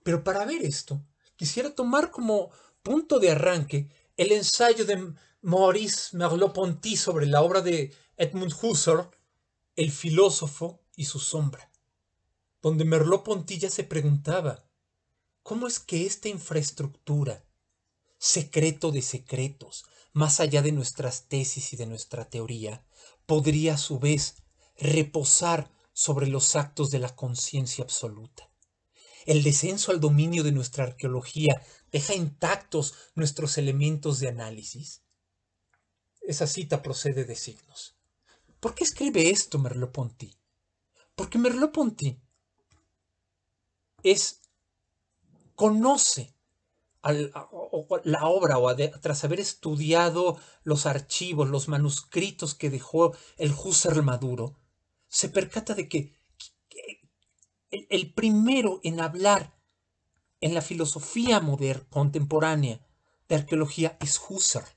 Pero para ver esto, quisiera tomar como punto de arranque el ensayo de Maurice Merleau-Ponty sobre la obra de Edmund Husserl, El filósofo y su sombra donde Merleau-Ponty ya se preguntaba, ¿cómo es que esta infraestructura, secreto de secretos, más allá de nuestras tesis y de nuestra teoría, podría a su vez reposar sobre los actos de la conciencia absoluta? El descenso al dominio de nuestra arqueología deja intactos nuestros elementos de análisis. Esa cita procede de signos. ¿Por qué escribe esto Merleau-Ponty? Porque Merleau-Ponty es conoce la obra o tras haber estudiado los archivos, los manuscritos que dejó el Husserl Maduro, se percata de que, el, primero en hablar en la filosofía moderna, contemporánea de arqueología es Husserl.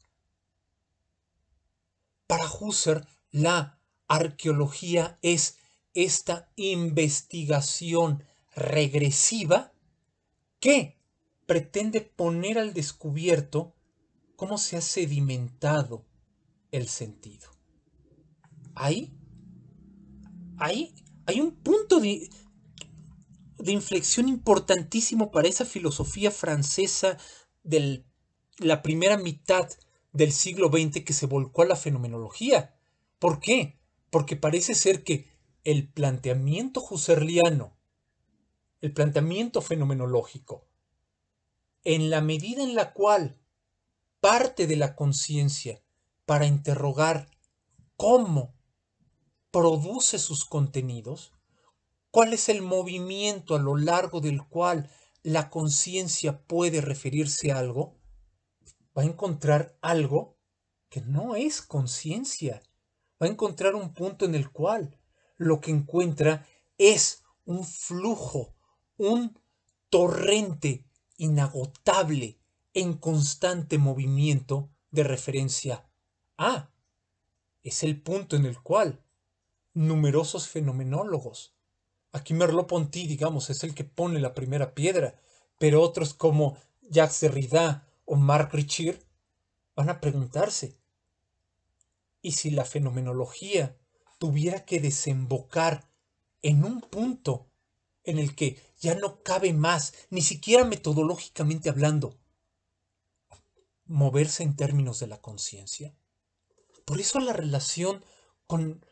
Para Husserl, la arqueología es esta investigación regresiva que pretende poner al descubierto cómo se ha sedimentado el sentido. Ahí, ahí hay un punto de, de inflexión importantísimo para esa filosofía francesa de la primera mitad del siglo XX que se volcó a la fenomenología. ¿Por qué? Porque parece ser que el planteamiento husserliano el planteamiento fenomenológico, en la medida en la cual parte de la conciencia para interrogar cómo produce sus contenidos, cuál es el movimiento a lo largo del cual la conciencia puede referirse a algo, va a encontrar algo que no es conciencia. Va a encontrar un punto en el cual lo que encuentra es un flujo un torrente inagotable en constante movimiento de referencia a. Es el punto en el cual numerosos fenomenólogos, aquí Merleau-Ponty, digamos, es el que pone la primera piedra, pero otros como Jacques Derrida o Marc Richir, van a preguntarse, ¿y si la fenomenología tuviera que desembocar en un punto en el que ya no cabe más, ni siquiera metodológicamente hablando, moverse en términos de la conciencia? Por eso la relación con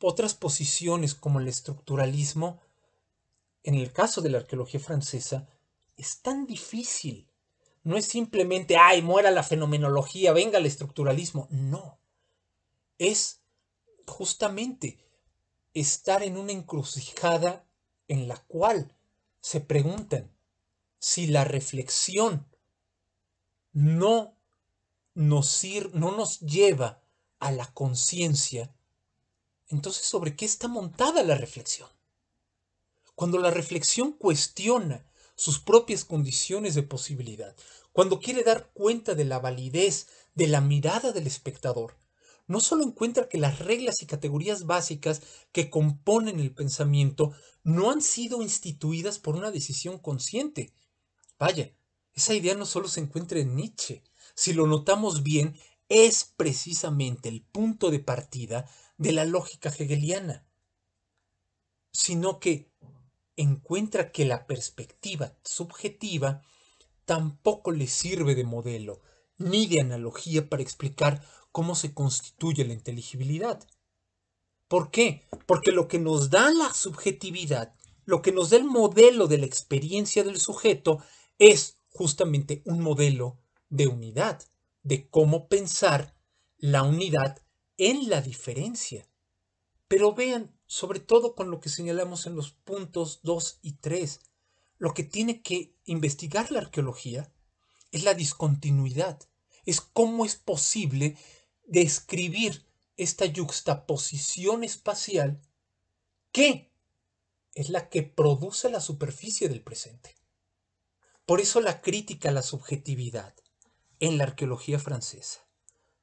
otras posiciones como el estructuralismo, en el caso de la arqueología francesa, es tan difícil. No es simplemente, ay, muera la fenomenología, venga el estructuralismo. No. Es justamente estar en una encrucijada en la cual se preguntan si la reflexión no nos, no nos lleva a la conciencia, entonces ¿sobre qué está montada la reflexión? Cuando la reflexión cuestiona sus propias condiciones de posibilidad, cuando quiere dar cuenta de la validez de la mirada del espectador, no solo encuentra que las reglas y categorías básicas que componen el pensamiento no han sido instituidas por una decisión consciente. Vaya, esa idea no solo se encuentra en Nietzsche, si lo notamos bien, es precisamente el punto de partida de la lógica hegeliana, sino que encuentra que la perspectiva subjetiva tampoco le sirve de modelo ni de analogía para explicar cómo se constituye la inteligibilidad. ¿Por qué? Porque lo que nos da la subjetividad, lo que nos da el modelo de la experiencia del sujeto, es justamente un modelo de unidad, de cómo pensar la unidad en la diferencia. Pero vean, sobre todo con lo que señalamos en los puntos 2 y 3, lo que tiene que investigar la arqueología es la discontinuidad, es cómo es posible describir esta yuxtaposición espacial que es la que produce la superficie del presente. Por eso la crítica a la subjetividad en la arqueología francesa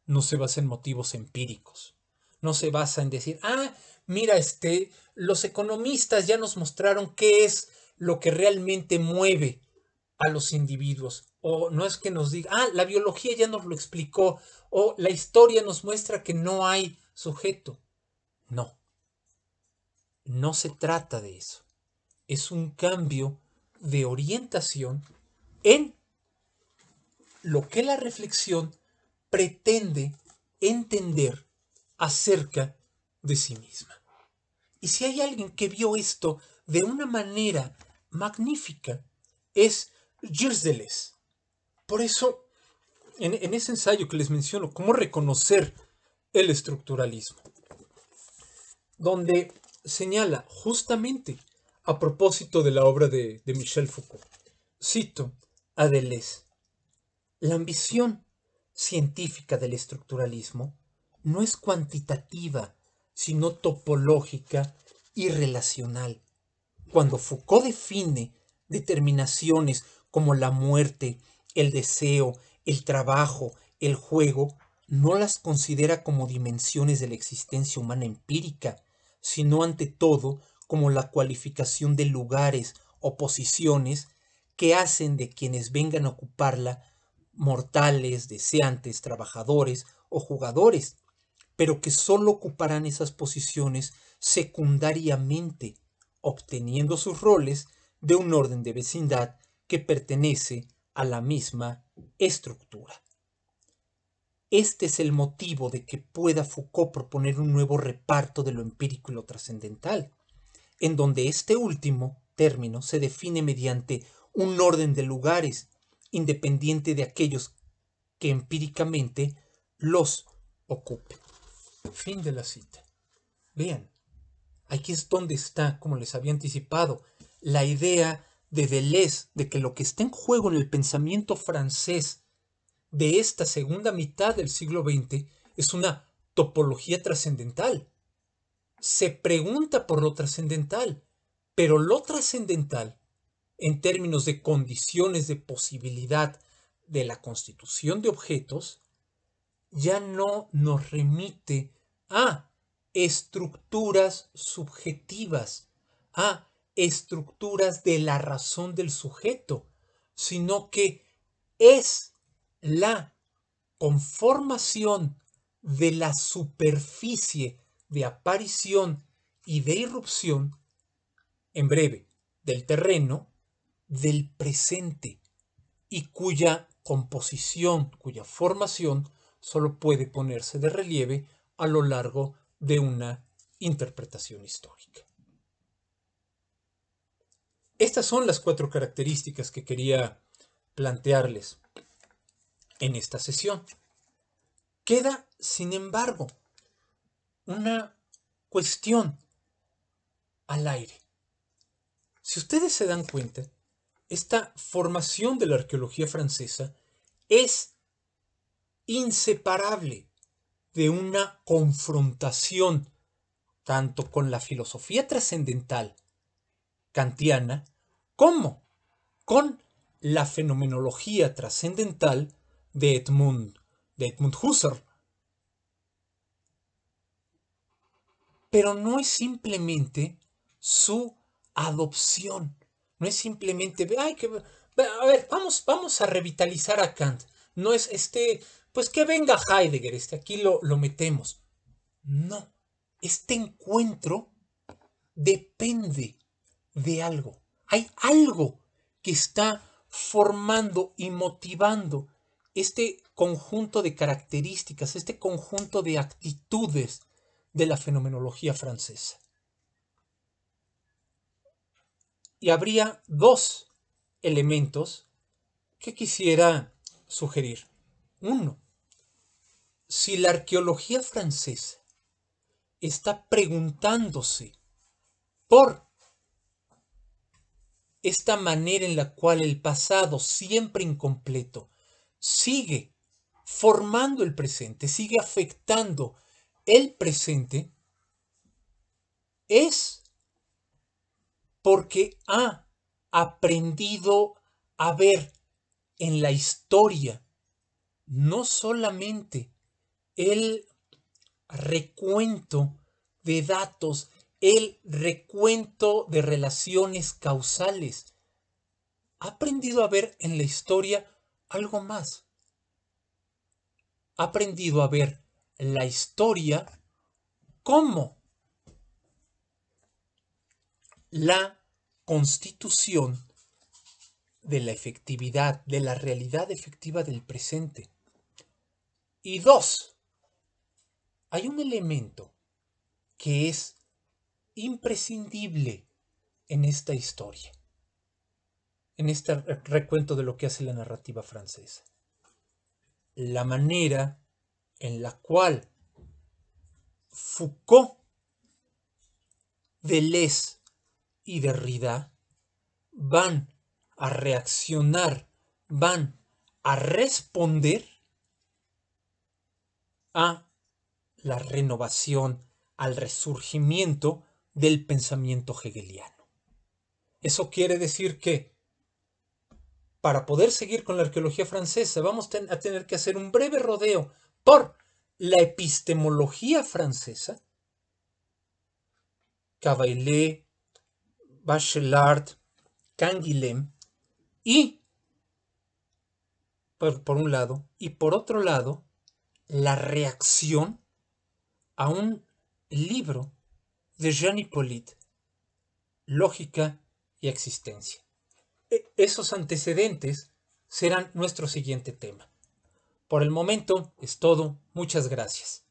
no se basa en motivos empíricos, no se basa en decir, ah, mira, este, los economistas ya nos mostraron qué es lo que realmente mueve a los individuos. O no es que nos diga, ah, la biología ya nos lo explicó, o la historia nos muestra que no hay sujeto. No, no se trata de eso. Es un cambio de orientación en lo que la reflexión pretende entender acerca de sí misma. Y si hay alguien que vio esto de una manera magnífica, es Deleuze. Por eso, en, en ese ensayo que les menciono, cómo reconocer el estructuralismo, donde señala justamente a propósito de la obra de, de Michel Foucault, cito a Deleuze, la ambición científica del estructuralismo no es cuantitativa, sino topológica y relacional. Cuando Foucault define determinaciones como la muerte, el deseo, el trabajo, el juego, no las considera como dimensiones de la existencia humana empírica, sino ante todo como la cualificación de lugares o posiciones que hacen de quienes vengan a ocuparla mortales, deseantes, trabajadores o jugadores, pero que sólo ocuparán esas posiciones secundariamente, obteniendo sus roles de un orden de vecindad que pertenece a la misma estructura. Este es el motivo de que pueda Foucault proponer un nuevo reparto de lo empírico y lo trascendental, en donde este último término se define mediante un orden de lugares independiente de aquellos que empíricamente los ocupen. Fin de la cita. Vean, aquí es donde está, como les había anticipado, la idea de Deleuze de que lo que está en juego en el pensamiento francés de esta segunda mitad del siglo XX es una topología trascendental. Se pregunta por lo trascendental, pero lo trascendental en términos de condiciones de posibilidad de la constitución de objetos, ya no nos remite a estructuras subjetivas, a estructuras de la razón del sujeto, sino que es la conformación de la superficie de aparición y de irrupción, en breve, del terreno, del presente, y cuya composición, cuya formación solo puede ponerse de relieve a lo largo de una interpretación histórica. Estas son las cuatro características que quería plantearles en esta sesión. Queda, sin embargo, una cuestión al aire. Si ustedes se dan cuenta, esta formación de la arqueología francesa es inseparable de una confrontación tanto con la filosofía trascendental kantiana como con la fenomenología trascendental de Edmund, de Edmund Husserl. Pero no es simplemente su adopción, no es simplemente, ay, que, a ver, vamos, vamos a revitalizar a Kant. No es este, pues que venga Heidegger, este, aquí lo, lo metemos. No, este encuentro depende de algo. Hay algo que está formando y motivando este conjunto de características, este conjunto de actitudes de la fenomenología francesa. Y habría dos elementos que quisiera sugerir. Uno, si la arqueología francesa está preguntándose por esta manera en la cual el pasado, siempre incompleto, sigue formando el presente, sigue afectando el presente, es porque ha aprendido a ver en la historia no solamente el recuento de datos el recuento de relaciones causales. Ha aprendido a ver en la historia algo más. Ha aprendido a ver la historia como la constitución de la efectividad, de la realidad efectiva del presente. Y dos, hay un elemento que es imprescindible en esta historia, en este recuento de lo que hace la narrativa francesa. La manera en la cual Foucault, Deleuze y Derrida van a reaccionar, van a responder a la renovación, al resurgimiento del pensamiento hegeliano. Eso quiere decir que para poder seguir con la arqueología francesa vamos a tener que hacer un breve rodeo por la epistemología francesa, Cavaillé, Bachelard, Canguilhem, y, por, por un lado, y por otro lado, la reacción a un libro de Jean Hippolyte, Lógica y Existencia. E, esos antecedentes serán nuestro siguiente tema. Por el momento es todo. Muchas gracias.